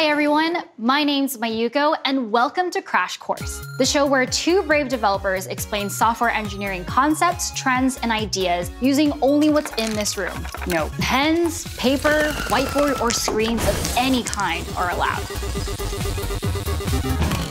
Hi everyone, my name's Mayuko and welcome to Crash Course, the show where two brave developers explain software engineering concepts, trends, and ideas using only what's in this room. No pens, paper, whiteboard, or screens of any kind are allowed.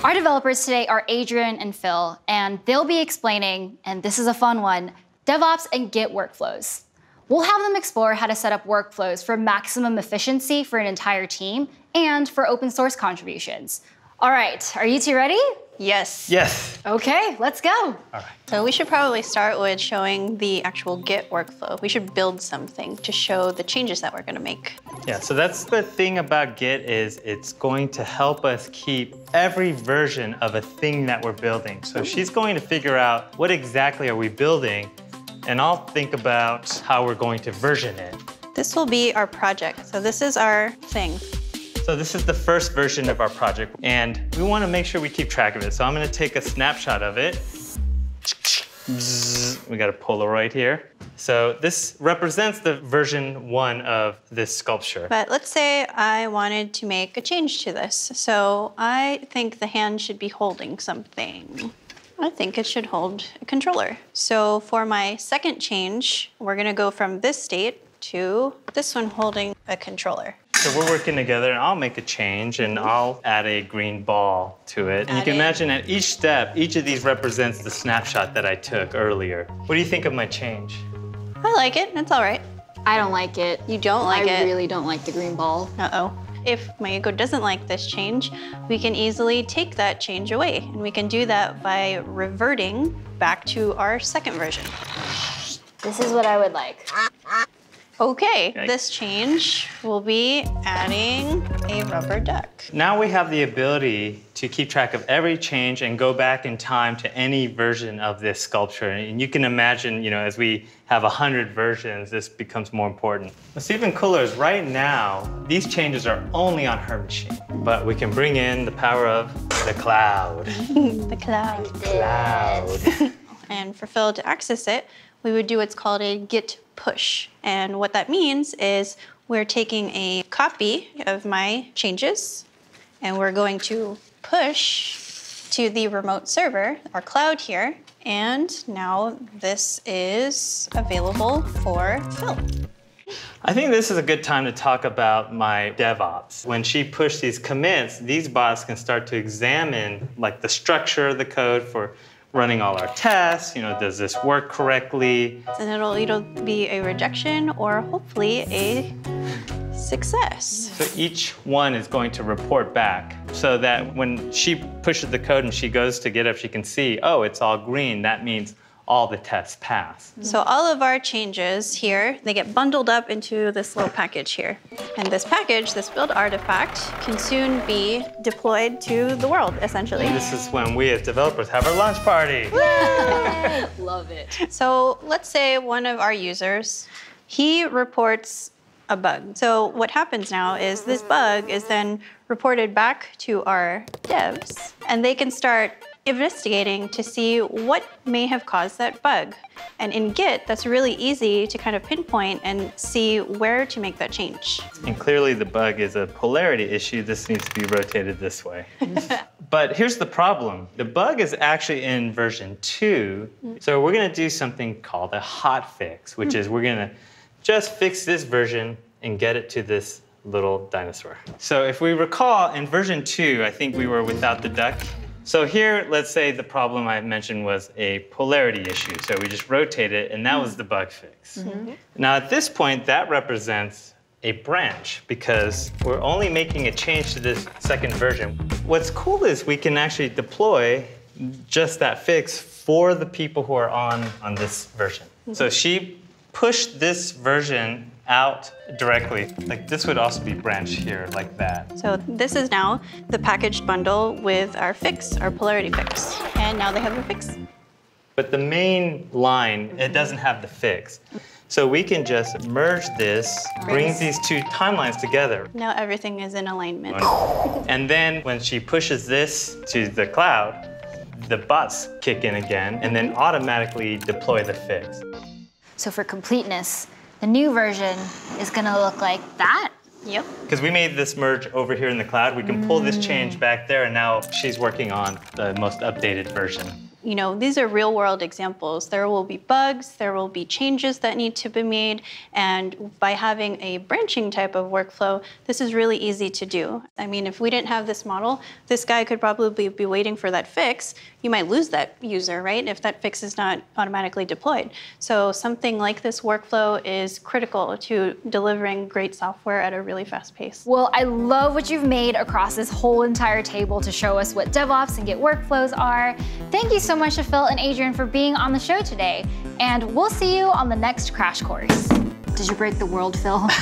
Our developers today are Adrienne and Phil, and they'll be explaining, and this is a fun one, DevOps and Git workflows. We'll have them explore how to set up workflows for maximum efficiency for an entire team and for open source contributions. All right, are you two ready? Yes. Yes. Okay, let's go. All right. So we should probably start with showing the actual Git workflow. We should build something to show the changes that we're going to make. Yeah, so that's the thing about Git is it's going to help us keep every version of a thing that we're building. So she's going to figure out what exactly are we building and I'll think about how we're going to version it. This will be our project. So this is our thing. So this is the first version of our project, and we want to make sure we keep track of it. So I'm going to take a snapshot of it. We got a Polaroid here. So this represents the version one of this sculpture. But let's say I wanted to make a change to this. So I think the hand should be holding something. I think it should hold a controller. So for my second change, we're gonna go from this state to this one holding a controller. So we're working together and I'll make a change and mm-hmm. I'll add a green ball to it. And you can imagine at each step, each of these represents the snapshot that I took earlier. What do you think of my change? I like it, it's all right. I don't like it. You don't like I it? I really don't like the green ball. Uh-oh. If Mayuko doesn't like this change, we can easily take that change away. And we can do that by reverting back to our second version. This is what I would like. Okay, this change will be adding a rubber duck. Now we have the ability to keep track of every change and go back in time to any version of this sculpture. And you can imagine, you know, as we have 100 versions, this becomes more important. What's even cooler is right now, these changes are only on her machine. But we can bring in the power of the cloud. the cloud. Cloud. and for Phil to access it, we would do what's called a git push. And what that means is we're taking a copy of my changes and we're going to push to the remote server, our cloud here, and now this is available for Phil. I think this is a good time to talk about my DevOps. When she pushed these commits, these bots can start to examine like the structure of the code for running all our tests, you know, does this work correctly? And it'll either be a rejection or hopefully a success. So each one is going to report back so that when she pushes the code and she goes to GitHub, she can see, oh, it's all green. That means all the tests pass. So all of our changes here, they get bundled up into this little package here. And this package, this build artifact, can soon be deployed to the world, essentially. This is when we as developers have our launch party. Love it. So let's say one of our users, he reports a bug. So what happens now is this bug is then reported back to our devs, and they can start investigating to see what may have caused that bug. And in Git, that's really easy to kind of pinpoint and see where to make that change. And clearly the bug is a polarity issue. This needs to be rotated this way. but here's the problem. The bug is actually in version two. Mm. So we're gonna do something called a hot fix, which mm. is we're gonna just fix this version and get it to this little dinosaur. So if we recall, in version two, I think we were without the duck. So here, let's say the problem I mentioned was a polarity issue. So we just rotate it, and that was the bug fix. Mm -hmm. Now at this point, that represents a branch because we're only making a change to this second version. What's cool is we can actually deploy just that fix for the people who are on, on this version. Mm -hmm. So she pushed this version out directly. Like this would also be branched here like that. So this is now the packaged bundle with our fix, our polarity fix. And now they have a fix. But the main line, it doesn't have the fix. So we can just merge this, bring these two timelines together. Now everything is in alignment. And then when she pushes this to the cloud, the bots kick in again and then automatically deploy the fix. So for completeness, the new version is gonna look like that. Yep. Because we made this merge over here in the cloud. We can pull this change mm. back there, and now she's working on the most updated version. You know, these are real world examples. There will be bugs, there will be changes that need to be made, and by having a branching type of workflow, this is really easy to do. I mean, if we didn't have this model, this guy could probably be waiting for that fix. You might lose that user, right, if that fix is not automatically deployed. So something like this workflow is critical to delivering great software at a really fast pace. Well, I love what you've made across this whole entire table to show us what DevOps and Git workflows are. Thank you so much to Phil and Adrienne for being on the show today, and we'll see you on the next crash course. Did you break the world, Phil?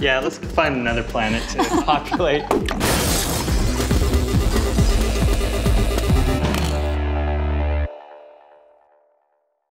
Yeah, let's find another planet to populate.